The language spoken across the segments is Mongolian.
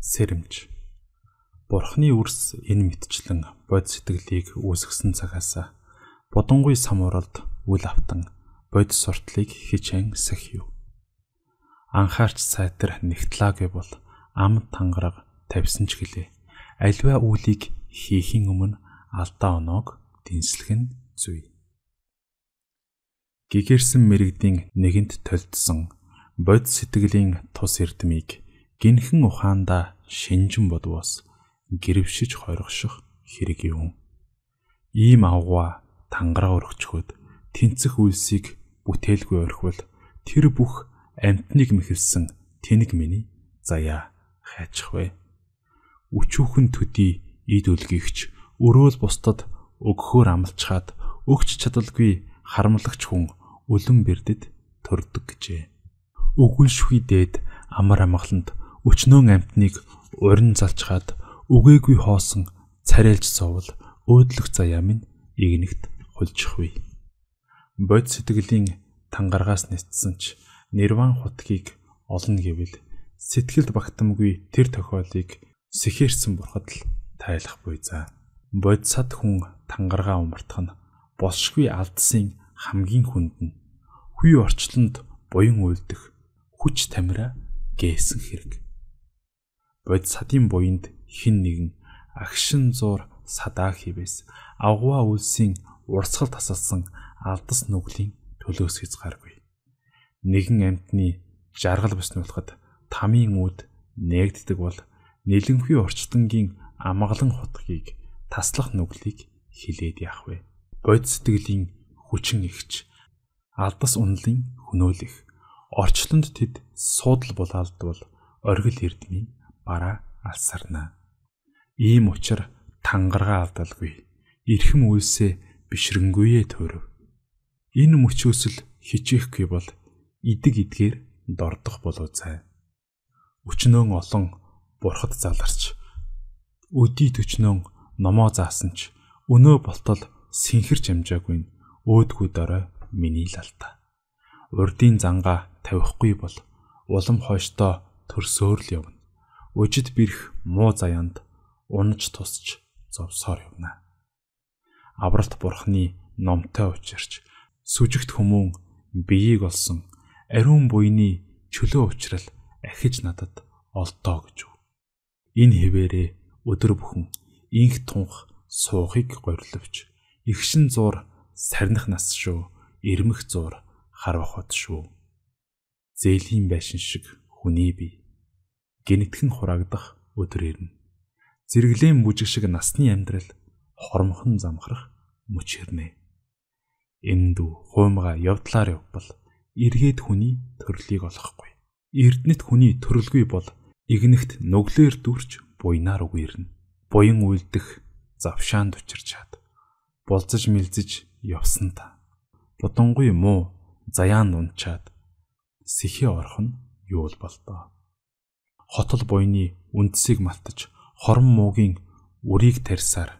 Сэрэмж. Бурхны үрс энэ мэтчлэн бод сэтгэлийг үүсгэсэн цагаас бодонгүй самууралд үл автан бод суртлыг хичээн сахив. Анхаарч сайтар нэгтлаагүй бол ам тангараг тавьсан ч гэлээ. Альва үүлийг хийхийн өмнө алдаа оноог дэнслэх нь зүй. Гэгэрсэн мэрэгдийн нэгэнт толдсон бод сэтгэлийн тус эрдмийг гинхэн ухаанда шинжэн бодвоос гэрвшиж хоригших хэрэг юм. Ийм авгаа тангараа өргөчхөд тэнцэх үйлсийг бүтээлгүй орхивол тэр бүх амтныг мэхэлсэн тэнэг миний заяа хайчих вэ. Үчүүхэн төдий ид үлгийгч өрөөл бусдад өгөхөөр амлчхаад өгч чадалгүй харамлагч хүн үлэн бэрдэд төрдөг гэжээ. Өгүүлшгүй дээд амар амгаланд өчнөн амтныг урин залчхаад үгээгүй хоосон царайлж сувал өөдлөх заяа минь игнэгт хулжихгүй. Бод сэтгэлийн тангаргаас нэтсэн ч нирван хутгийг олно гэвэл сэтгэлд багтамгүй тэр тохиолыг сэхэрсэн бурхад л тайлах буй за. Бод сад хүн тангаргаа умартах нь босшгүй алдсан хамгийн хүнд нь хүй орчлонд буян үйлдэх хүч тамира гээсэн хэрэг. Бод садын буйнд хин нэгэн агшин зуур садаа хивээс авгуа үлсийн урсгал тасалсан алдас нүглийн төлөөс хязгааргүй. Нэгэн амтны жаргал бүснүүлэхэд тамийн үд нээгддэг бол нэлэнхүй орчтонгийн амгалан хутгийг таслах нүглийг хилээд явах вэ. Бод сэтгэлийн хүчин ихч алдас унлын хөнөөлөх орчлонд тэд суудл булаалдвал оргил эрдмийн бараа алсарна. Ийм учраас тангараа алдалгүй. Ирхэм үйлсээ бишрэнгүйе төрөв. Энэ мөчөөсөл хичээхгүй бол идэг идгээр дордох болов цай. Өчнөн олон бурхад заларч өдий төчнөн номоо заасан ч өнөө болтол синхэрч амжаагүй өөдгүү дорой миний лалта. Урдын зангаа тавихгүй бол улам хойштоо төрсөөр л явна. Өжид бэрх муу заяанд унаж тусч зовсоор явна. Авралт бурхны номтой учирч сүжигт хүмүүн биеийг олсон ариун буйны чөлөө учрал ахиж надад олдоо гэж. Энэ хэвээрээ өдөр бүхэн инх тунх суухыг горилвч ихшин зур сарних нас шүү ирмэх зур харвахад шүү зээлийн байшин шиг хүний бий гинэтхэн хураагдах өдөр ирнэ зэрэглээн бүжиг шиг насны амьдрал хормхон замхрах мөч хэрнэ. Эндүү хуймга явдлаар явбал эргээд хүний төрлийг олохгүй. Эрдэнэт хүний төрөлгүй бол игнэгт нүглээр дүрч буйнаар үгэрнэ. Буян үйлдэх завшаанд учирч чад. Болцож мэлзэж явсан та. Будангуй муу заяан унчаад сэхээ орох нь юу л болтоо. Хотол буйны үндсийг малтаж хорон муугийн үрийг тарьсаар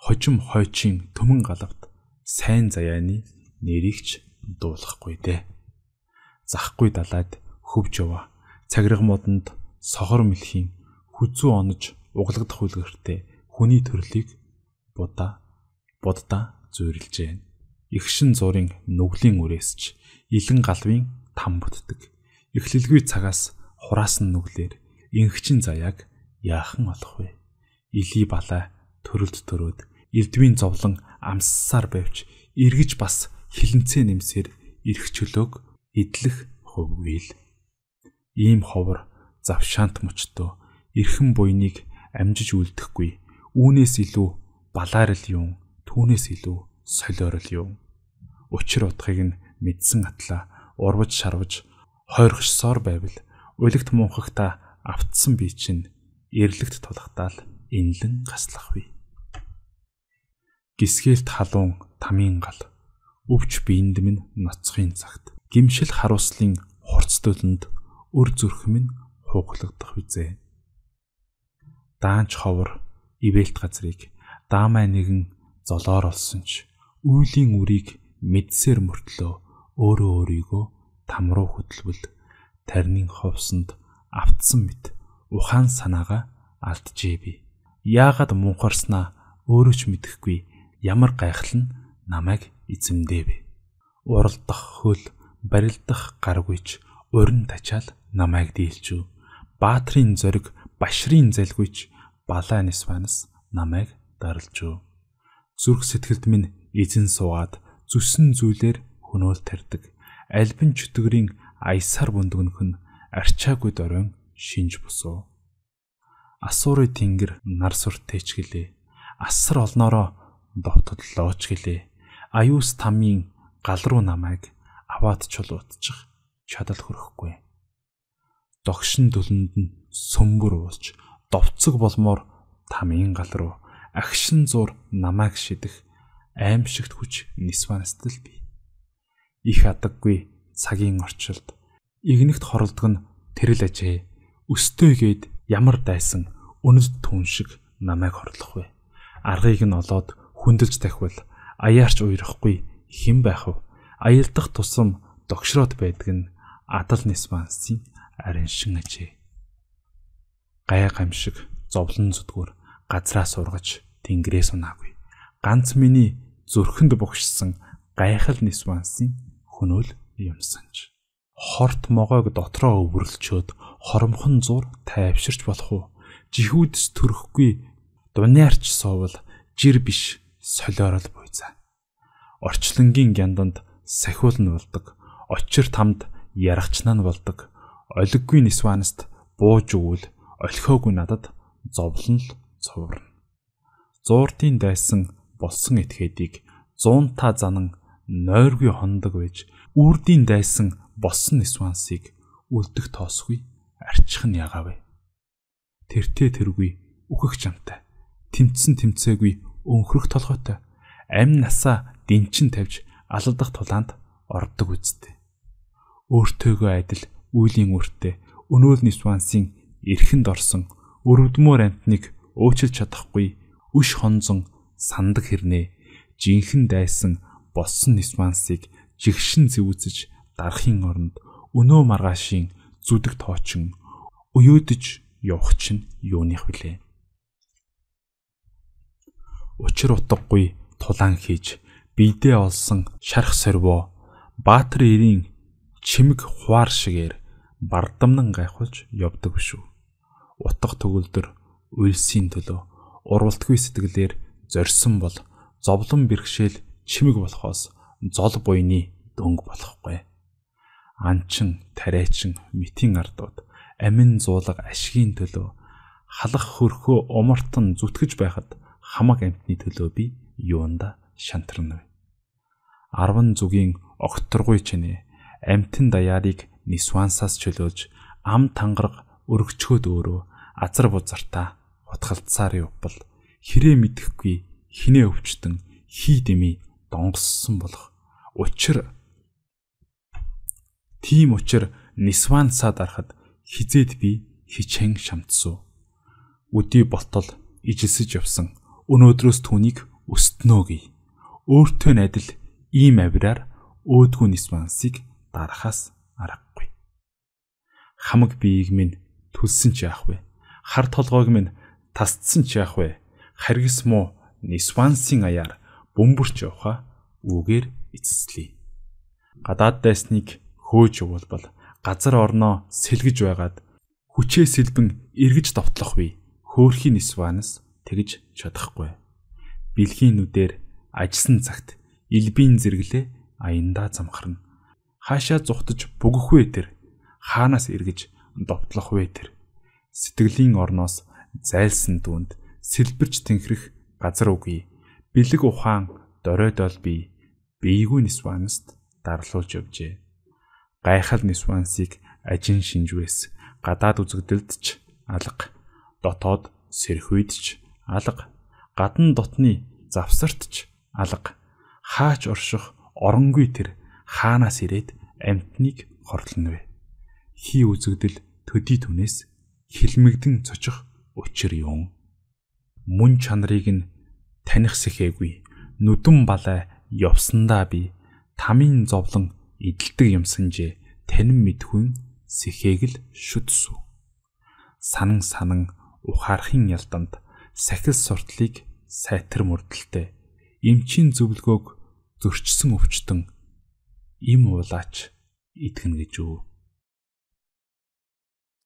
хожим хойчийн төмөн галавт сайн заяаны нэрийгч дуулахгүй дээ. Захгүй далайд хөвж яваа цаграг модонд сохор мэлхийн хүзүү онож углагдах үлгэртэй хүний төрлийг будаа буддаа зүйрлжээ. Игшин зурын нүглийн үрээсч илэн галвын там бүтдэг. Эхлэлгүй цагаас хураасан нүглэр инхчин заяаг яахан олох вэ? Илий балай төрөлд төрөөд элдвийн зовлон амссаар байвч эргэж бас хилэнцээ нэмсээр эрх чөлөөг эдлэх хувгүй л. Ийм ховор завшаант мөчтөө эрхэм буйныг амжиж үлдэхгүй үүнээс илүү балаарл юм түүнээс илүү солиорл юм. Учир утгыг нь мэдсэн атла урвж шарвж хойрхшсоор байвал уйлэгт мунхагта автсан би чинь эрлэгт тулахтаал инлэн гаслах бий. Гисгээлт халуун тамийн гал өвч биеинд минь ноцхын цагт гимшил харуулслын хурц төлөнд өр зүрх минь хууглагдах үзээ. Даанч ховор ивэлт газрыг даамай нэгэн золоор олсон ч үйлийн үрийг мэдсээр мөртлөө өөрөө өөрийгөө там руу хөдөлвөл тарнын ховсонд автсан мэт ухаан санаагаа алджээ би. Яагаад мунхарснаа өөрөө ч мэдэхгүй ямар гайхал нь намайг эзэмдээв. Уралдах хөл, барилдах гаргүйч урин тачаал намайг дийлжүү. Баатрийн зориг, башрын залгүйч балаа нисванас намайг даралжүү. Зүрх сэтгэлд минь эзэн суугаад зүсэн зүйлээр хөнөөл тарьдаг. Альбин чөтгөрийн аясаар бүндгөнөх нь арчаагүй дөрөн шинж босоо. Асуурын тэнгэр нар сүртэйч гэлээ. Асар олноороо довтлооч гэлээ. Аюус тамийн гал руу намайг аваад чулуутчих чадал хөрөхгүй. Догшин дүлэнд нь сөмбөр уулж довцог болмоор тамийн гал руу агшин зур намайг шидэх аимшигт хүч нисванастал би. Их адаггүй цагийн орчилд игнэгт хоролдог нь тэрэл ажээ. Өстөөгээд ямар дайсан үнэт түн шиг намайг хорлох вэ? Аргыг нь олоод хүндэлж тахвал аяарч уйрахгүй хэн байх вэ? Аялдах тусам догшроод байдаг нь адал нисвансын арин шин ажээ. Гай гамшиг зовлон зүдгүр газраа сургаж тэнгэрээс унаагүй. Ганц миний зүрхэнд богшсон гайхал нисвансын хөнөөл юмсанж хорт могоог дотроо өвөрлчөөд хоромхон зур тайвширч болох уу? Жихүүдс төрөхгүй дуниарч соовол жир биш солиорол буйзаа. Орчлонгийн гянданд сахиул нь болдог. Очир тамд ярахчнаа нь болдог. Олиггүй нисванаст бууж өгвөл олхиогүй надад зовлон л цоврно. Зууртын дайсан болсон этгээдийг зуунта занан нойргүй хондог байж үрдийн дайсан болсон нисвансыг үлдэх тоосгүй арчих нь ягаав. Тэртээ тэргүй үхэх чамтай. Тэмцсэн тэмцээгүй өнхрөх толгойтой. Амь насаа дэнчин тавьж алалдах тулаанд ордог үсттэй. Өөртөөгөө адил үеийн үртэй өнөөл нисвансын эрхэнд орсон өрөвдмөр амтныг өөчилж чадахгүй үш хонзон сандаг хэрнээ жинхэн дайсан болсон нисвансыг жигшин зэвүүцэж дарахын оронд өнөө маргаашийн зүдэг тоочин уюудж явах чинь юуных вүлээ. Учир утгагүй тулаан хийж бидээ олсон шарх сорвоо Баатар эрийн чимэг хуар шигээр бардамнан гайхуулж явдаг шүү. Утга төгөлдөр уйлсийн төлөө урвалтгүй сэтгэлээр зорьсон бол зовлон бэрхшээл чимэг болохоос зол буйны дөнгө болохгүй анчин, тариачин, митийн ардууд амин зуулга ашгийн төлөө халах хөрхөө умартан зүтгэж байхад хамаг амтны төлөө би юунда шантарна вэ? 10 зүгийн огторгуй чинээ амтэн даяарыг нисвансаас чөлөөлж ам тангараг өргөчгөөд өөрөө азар бузартаа утгалцаар явбал хэрэг мэдэхгүй хинээ өвчтөн хий дэми донгоссон болох учир Тийм учраас Нисвансаа дарахад хизээд би хичээн шамтсуу. Үдий болтол ижилсэж явсан өнөөдрөөс түүнийг өстнөөгүй. Өөртөө нь адил ийм авираар өөдгөө Нисвансыг дарахаас аргагүй. Хамаг биеийг минь төлсөн ч яах вэ? Хар толгойг минь тасцсан ч яах вэ? Харгас муу Нисвансын аяар бөмбөрч явха үүгээр эцэслэе. Гадаад дайсныг хөөж явуулбал газар орноо сэлгэж байгаад хүчээ сэлбэн эргэж довтлох бий. Хөөрхийн нисванаас тэгж чадахгүй. Бэлгийн нүдээр ажсан цагт илбийн зэрэглээ аяндаа замхарна. Хаашаа зүхтаж бөгөх вэ тэр? Хаанаас эргэж довтлох вэ тэр? Сэтгэлийн орноос зайлсан дүнд сэлбэрч тэнхрэх газар үгүй. Бэлэг ухаан доройдол би биегүй нисванаст дарлуулж явжээ. Гайхал нисвансыг ажин шинжвэс гадаад үзэгдэлд ч алга дотоод сэрхүйд ч алга гадна дотны завсарт ч алга хаач орших оронгүй тэр хаанаас ирээд амтныг хорлоно вэ хий үзэгдэл төдий түнээс хилмигдэн цочих учир юм. Мөн чанарыг нь таних сэхээгүй нүдэн балай явсандаа би тамийн зовлон идэлдэг юмсанжээ танин мэдхүйн сэхийг л шүтсв. санан санан ухаарахын ялдамд сахил суртлыг сайтар мөрдөлтэй эмчийн зөвлөгөөг зөрчсөн өвчтөн им уулаач идгэн гэж үү.